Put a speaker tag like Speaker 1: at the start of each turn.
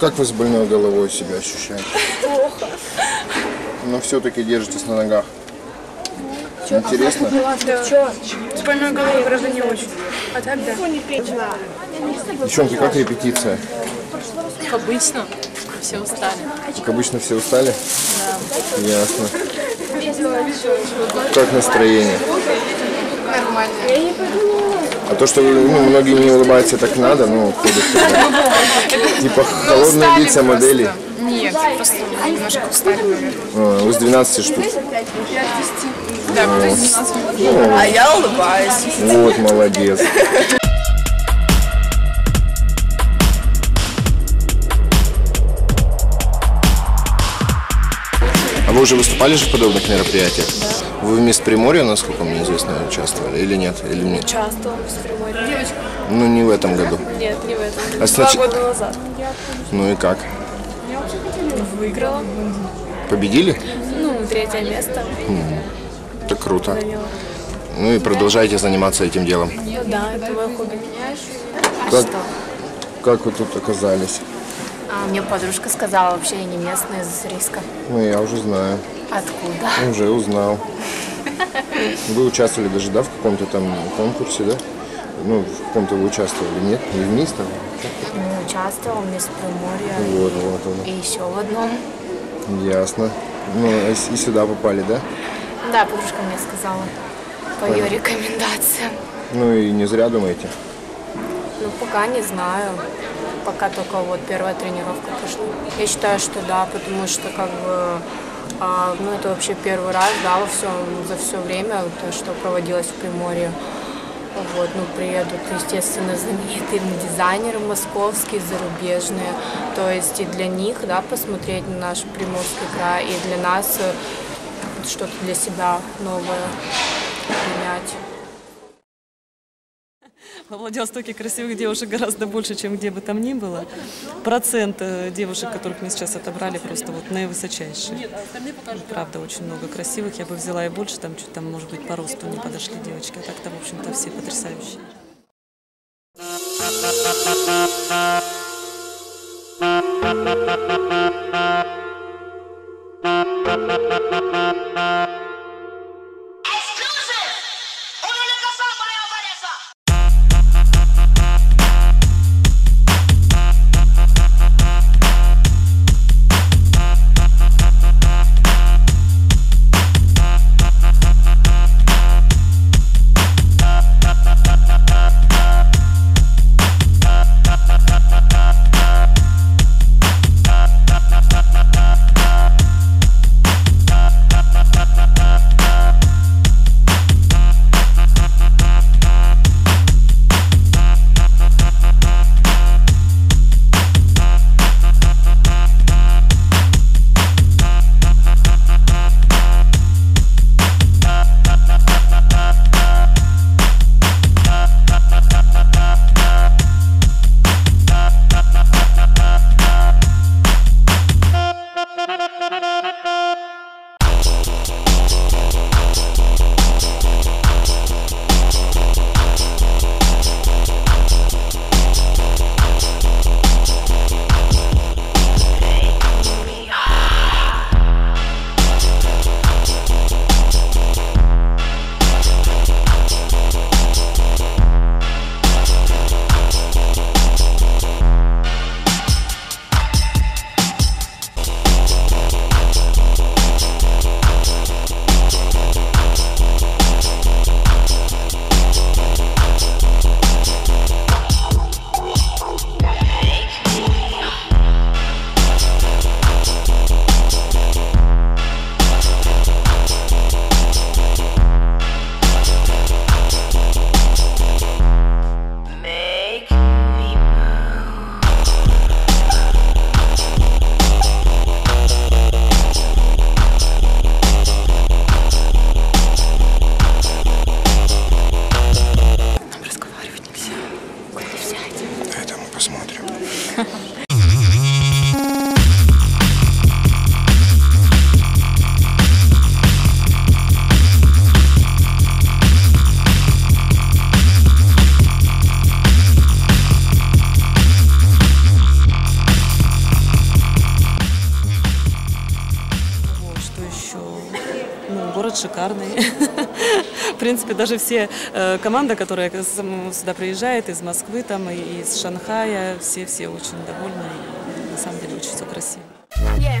Speaker 1: как вы с больной головой себя ощущаете?
Speaker 2: Плохо.
Speaker 1: Но все-таки держитесь на ногах. Интересно.
Speaker 2: Да. С больной головой, правда, не очень. А так, да.
Speaker 1: Девчонки, как репетиция?
Speaker 3: Как обычно, все устали.
Speaker 1: Как обычно все устали? Да. Ясно. Как настроение?
Speaker 2: Нормально.
Speaker 1: А то, что ну, многие не улыбаются, так надо, ну. Типа холодные лица моделей.
Speaker 2: Нет, просто немножко устали, наверное.
Speaker 1: А, Вы с 12 штук.
Speaker 2: Да,
Speaker 4: А я улыбаюсь.
Speaker 1: Вот, молодец. А вы уже выступали же в подобных мероприятиях? Да. Вы в Мисс Приморье, насколько мне известно, участвовали или нет? Или нет?
Speaker 3: Участвовала в Приморье.
Speaker 1: Ну, не в этом году.
Speaker 3: Нет, не в этом.
Speaker 1: А
Speaker 3: Два года назад.
Speaker 1: Ну и как?
Speaker 3: Выиграла.
Speaker 1: Победили?
Speaker 3: Ну, третье место
Speaker 1: Это круто.
Speaker 3: заняла.
Speaker 1: Ну и продолжайте заниматься этим делом.
Speaker 3: Ну да, это мое хобби.
Speaker 1: Как, как вы тут оказались?
Speaker 5: А мне подружка сказала, вообще я не местная из Уссурийска.
Speaker 1: Ну, я уже знаю.
Speaker 5: Откуда?
Speaker 1: Уже узнал. Вы участвовали даже, да, в каком-то там конкурсе, да? Ну, в каком-то вы участвовали, нет? Не в МИС там?
Speaker 5: Ну, участвовала в Мисс Приморье
Speaker 1: Вот, вот он.
Speaker 5: и еще в одном.
Speaker 1: Ясно. Ну, и сюда попали, да?
Speaker 5: Да, подружка мне сказала по ее рекомендациям.
Speaker 1: Ну и не зря думаете.
Speaker 5: Ну, пока не знаю. Пока только вот первая тренировка пошла. Я считаю, что да, потому что как бы а, ну, это вообще первый раз, да, во всем, за все время, то, что проводилось в Приморье. Вот, ну, приедут, естественно, знаменитые дизайнеры московские, зарубежные. То есть и для них, да, посмотреть на наш Приморский край, и для нас э, что-то для себя новое принять.
Speaker 6: Во Владивостоке красивых девушек гораздо больше, чем где бы там ни было. Процент э, девушек, которых мы сейчас отобрали, просто вот наивысочайший. Правда, очень много красивых. Я бы взяла и больше, там чуть там, может быть, по росту не подошли девочки. А так-то, в общем-то, все потрясающие. Шикарный. В принципе, даже все э, команда, которая сюда приезжает из Москвы там, и из Шанхая, все-все очень довольны. На самом деле очень все красиво.
Speaker 7: Yeah,